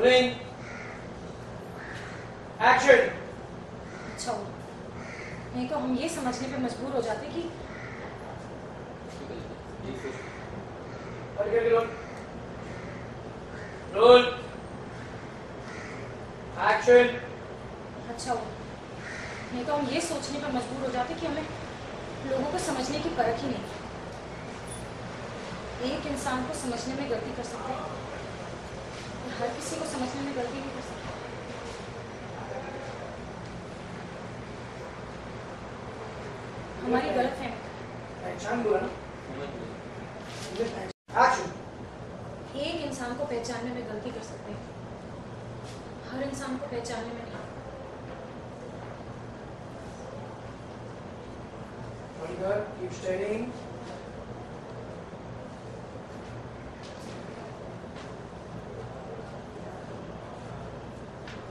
Rolling. Action. अच्छा हो नहीं तो हम ये समझने पे मजबूर हो जाते कि रोल। एक्शन अच्छा हो नहीं तो हम ये सोचने पे मजबूर हो जाते कि हमें लोगों को समझने की परख ही नहीं। एक इंसान को समझने में गलती कर सकते हैं। किसी को समझने में गलती नहीं कर सकते। हमारी गलत है। एक्शन एक इंसान को पहचानने में गलती कर सकते हैं। हर इंसान को पहचानने में नहीं। Keep studying.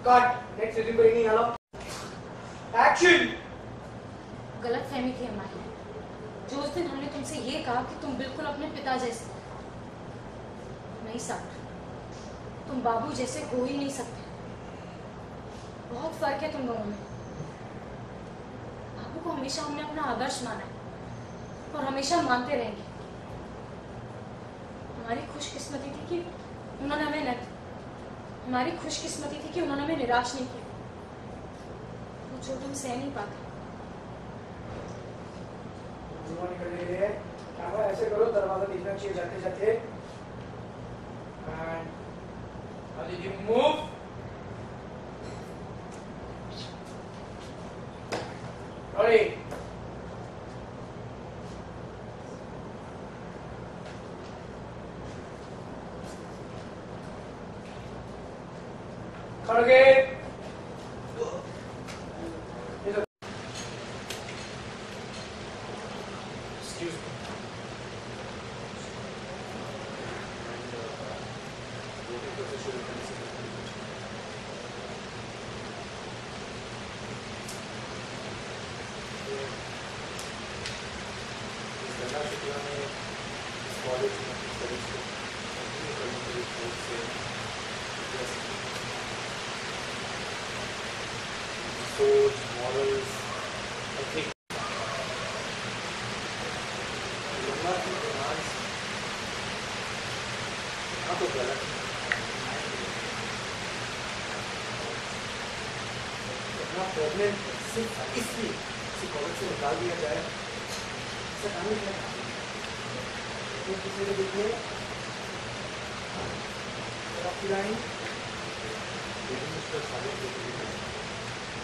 Cut. Next, everybody hello. Action. गलत फहमी थी हमारी जो उस दिन हमने तुमसे ये कहा कि तुम बिल्कुल अपने पिता जैसे नहीं सागर तुम बाबू जैसे हो ही नहीं सकते बहुत फ़र्क है तुम दोनों में बाबू को हमेशा हमने अपना आदर्श माना है और हमेशा मानते रहेंगे हमारी खुशकिस्मती थी कि उन्होंने हमें न हमारी खुशकिस्मती थी कि उन्होंने हमें निराश नहीं किया। वो चोट हम सह नहीं पाते। ऐसे करो, दरवाज़ा देखना चाहिए जाते जाते And how did you move! Target. Excuse me. सोच मॉरल्स एथिक्स गंगा की रोमांस हाँ तो गलत अपना प्रॉब्लम सिर्फ़ इसलिए किसी कॉलेज से निकाल दिया जाए इससे काम नहीं है तो किसी को देखिए आपकी लाइन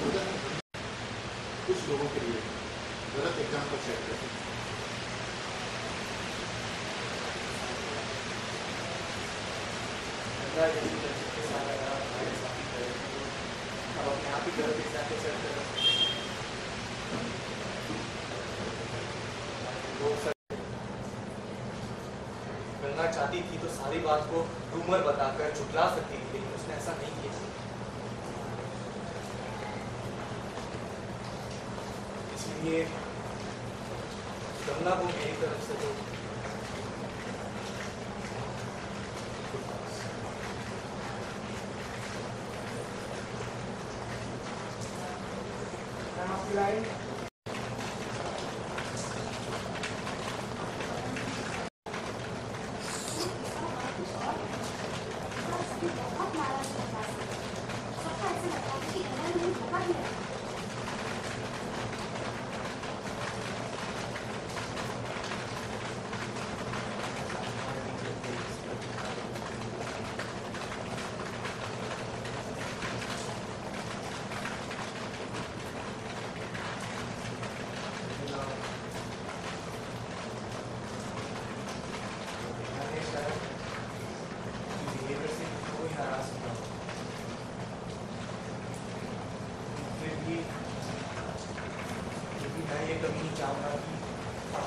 कुछ लोगों के लिए गलत एग्ज़ाम्पल करते हैं चाहती थी तो सारी बात को रूमर बताकर झुठला सकती थी, लेकिन उसने ऐसा नहीं किया। इसलिए गंगा को मेरी तरफ़ से जो लाइन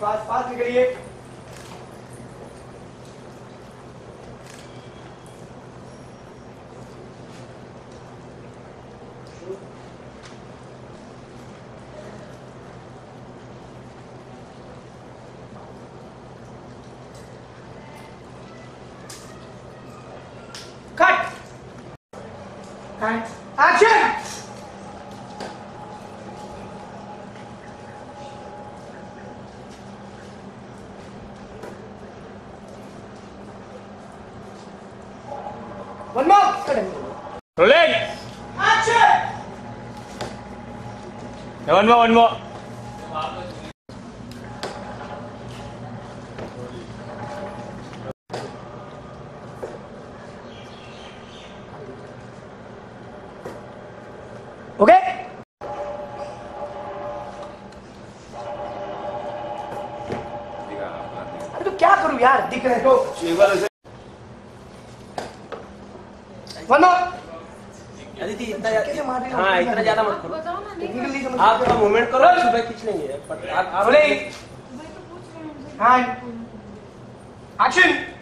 फास्ट फास्ट निकलिए Cut! And action! One more! Rolling! Action! One more, one more. Okay? अरे तो क्या करूँ यार दिख रहे तो अदिति इतना मार हाँ? इतना ज़्यादा मत करो। बताओ ना नहीं टेक्निकली समझ आप थोड़ा मूवमेंट करो सुबह कुछ नहीं है तो पूछ रहे हैं।